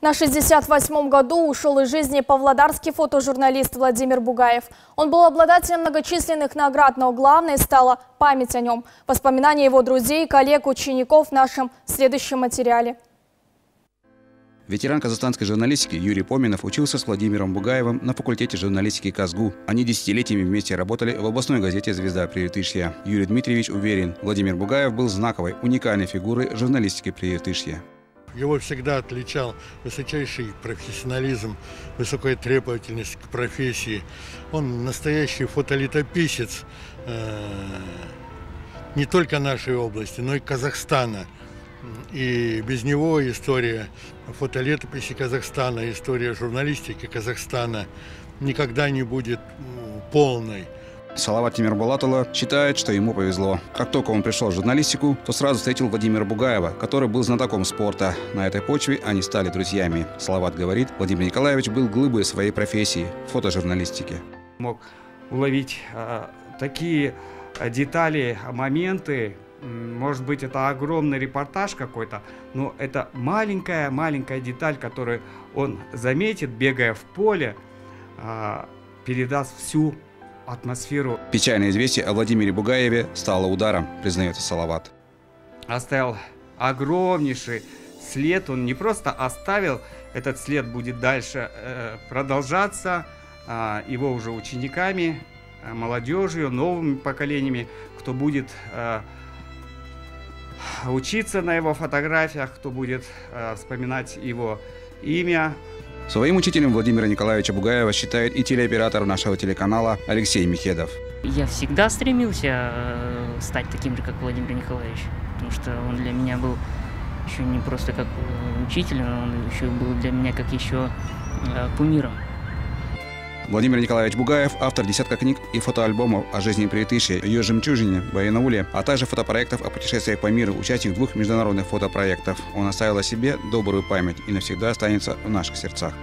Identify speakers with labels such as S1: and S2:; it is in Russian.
S1: На 68-м году ушел из жизни павлодарский фотожурналист Владимир Бугаев. Он был обладателем многочисленных наград, но главной стала память о нем. Воспоминания его друзей, коллег, учеников в нашем следующем материале.
S2: Ветеран казахстанской журналистики Юрий Поминов учился с Владимиром Бугаевым на факультете журналистики КАЗГУ. Они десятилетиями вместе работали в областной газете «Звезда Приютышья». Юрий Дмитриевич уверен, Владимир Бугаев был знаковой, уникальной фигурой журналистики Приютышья.
S3: Его всегда отличал высочайший профессионализм, высокая требовательность к профессии. Он настоящий фотолетописец э, не только нашей области, но и Казахстана. И без него история фотолетописи Казахстана, история журналистики Казахстана никогда не будет полной.
S2: Салават Тимирбулатова считает, что ему повезло. Как только он пришел в журналистику, то сразу встретил Владимира Бугаева, который был знатоком спорта. На этой почве они стали друзьями. Салават говорит, Владимир Николаевич был глыбой своей профессии – фотожурналистики.
S4: Мог уловить э, такие детали, моменты, может быть, это огромный репортаж какой-то, но это маленькая-маленькая деталь, которую он заметит, бегая в поле, передаст всю атмосферу.
S2: Печальное известие о Владимире Бугаеве стало ударом, признается Салават.
S4: Оставил огромнейший след. Он не просто оставил, этот след будет дальше э, продолжаться э, его уже учениками, э, молодежью, новыми поколениями, кто будет э, учиться на его фотографиях, кто будет вспоминать его имя,
S2: Своим учителем Владимира Николаевича Бугаева считает и телеоператор нашего телеканала Алексей Михедов.
S5: Я всегда стремился э, стать таким же, как Владимир Николаевич, потому что он для меня был еще не просто как э, учитель, он еще был для меня как еще э, кумиром.
S2: Владимир Николаевич Бугаев – автор десятка книг и фотоальбомов о жизни Приютыши, ее жемчужине, Баянауле, а также фотопроектов о путешествиях по миру, участник двух международных фотопроектов. Он оставил о себе добрую память и навсегда останется в наших сердцах.